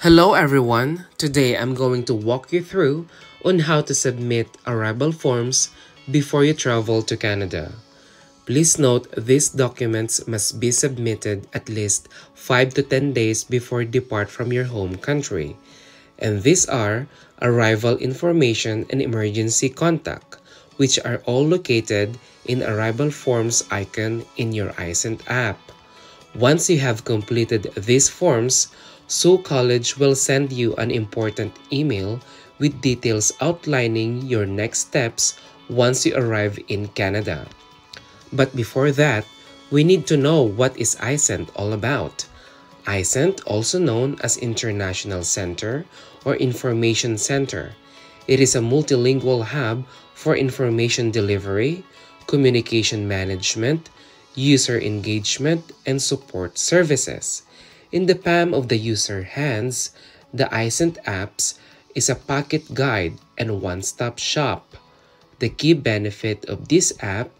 Hello everyone! Today I'm going to walk you through on how to submit arrival forms before you travel to Canada. Please note these documents must be submitted at least 5 to 10 days before you depart from your home country. And these are arrival information and emergency contact, which are all located in arrival forms icon in your iCent app. Once you have completed these forms, Sault College will send you an important email with details outlining your next steps once you arrive in Canada. But before that, we need to know what is iCent all about. iCent, also known as International Center or Information Center, it is a multilingual hub for information delivery, communication management, user engagement, and support services. In the palm of the user hands, the iCent apps is a pocket guide and one-stop shop. The key benefit of this app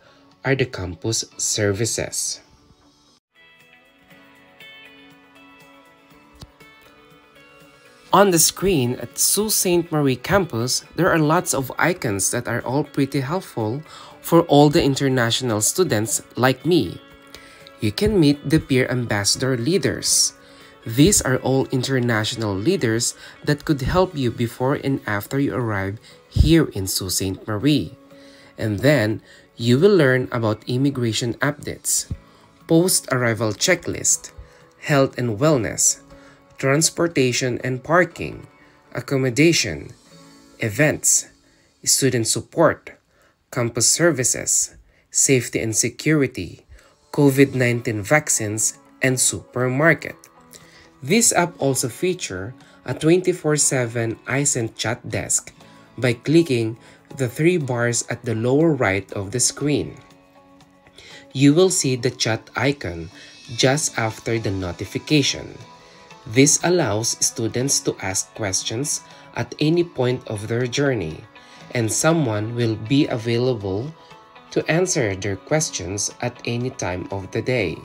are the campus services. On the screen at Sault Ste. Marie campus, there are lots of icons that are all pretty helpful for all the international students like me. You can meet the peer ambassador leaders. These are all international leaders that could help you before and after you arrive here in Sault Ste. Marie. And then, you will learn about immigration updates, post-arrival checklist, health and wellness, transportation and parking, accommodation, events, student support, campus services, safety and security, COVID-19 vaccines, and supermarket. This app also feature a 24-7 iCent chat desk by clicking the three bars at the lower right of the screen. You will see the chat icon just after the notification. This allows students to ask questions at any point of their journey, and someone will be available to answer their questions at any time of the day.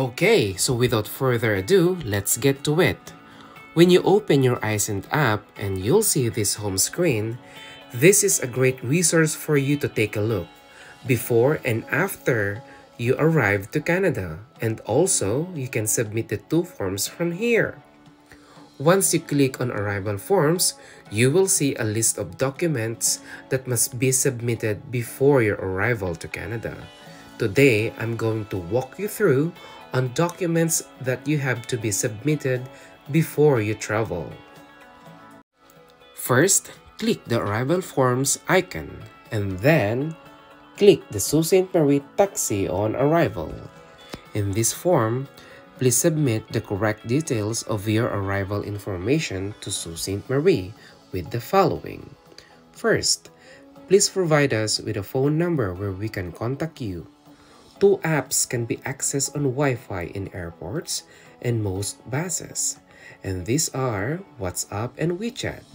Okay, so without further ado, let's get to it. When you open your iCent app and you'll see this home screen, this is a great resource for you to take a look before and after you arrive to Canada. And also, you can submit the two forms from here. Once you click on Arrival Forms, you will see a list of documents that must be submitted before your arrival to Canada. Today, I'm going to walk you through on documents that you have to be submitted before you travel. First, click the Arrival Forms icon and then click the Sault Ste. Marie Taxi on arrival. In this form, please submit the correct details of your arrival information to Sault Ste. Marie with the following. First, please provide us with a phone number where we can contact you. Two apps can be accessed on Wi-Fi in airports and most buses, and these are WhatsApp and WeChat.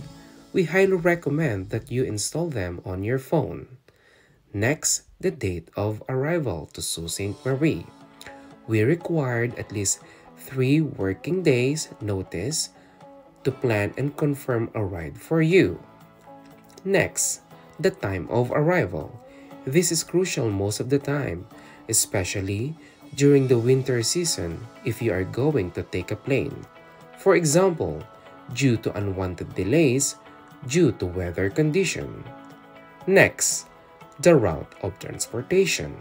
We highly recommend that you install them on your phone. Next, the date of arrival to Sault Ste. Marie. We required at least three working days notice to plan and confirm a ride for you. Next, the time of arrival. This is crucial most of the time especially during the winter season if you are going to take a plane. For example, due to unwanted delays due to weather condition. Next, the route of transportation.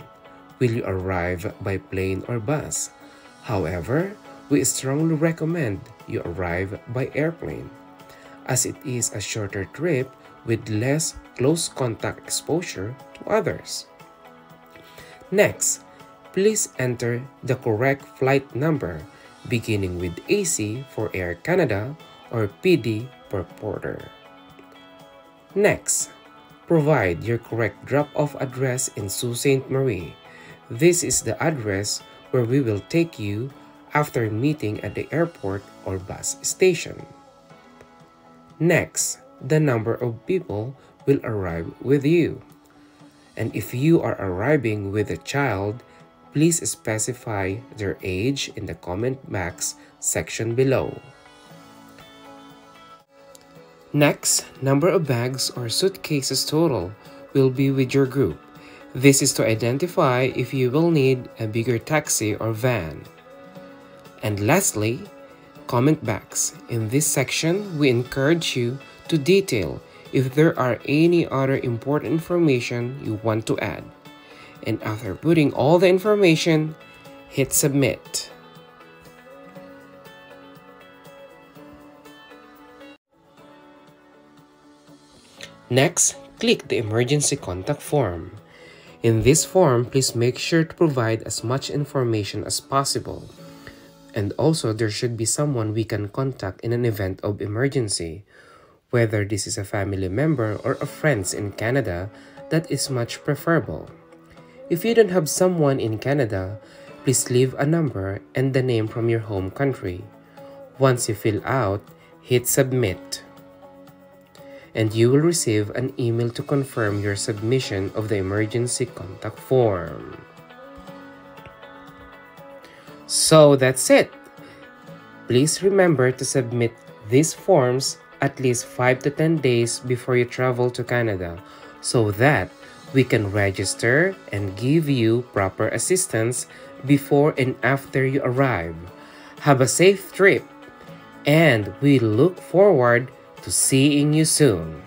Will you arrive by plane or bus? However, we strongly recommend you arrive by airplane as it is a shorter trip with less close contact exposure to others. Next, please enter the correct flight number beginning with AC for Air Canada or PD per Porter. Next, provide your correct drop-off address in Sault Ste. Marie. This is the address where we will take you after meeting at the airport or bus station. Next, the number of people will arrive with you. And if you are arriving with a child, please specify their age in the comment box section below. Next, number of bags or suitcases total will be with your group. This is to identify if you will need a bigger taxi or van. And lastly, comment box. In this section, we encourage you to detail if there are any other important information you want to add. And after putting all the information, hit submit. Next, click the emergency contact form. In this form, please make sure to provide as much information as possible. And also, there should be someone we can contact in an event of emergency. Whether this is a family member or a friend in Canada, that is much preferable. If you don't have someone in Canada, please leave a number and the name from your home country. Once you fill out, hit submit. And you will receive an email to confirm your submission of the emergency contact form. So that's it. Please remember to submit these forms at least 5 to 10 days before you travel to Canada so that we can register and give you proper assistance before and after you arrive. Have a safe trip and we look forward to seeing you soon.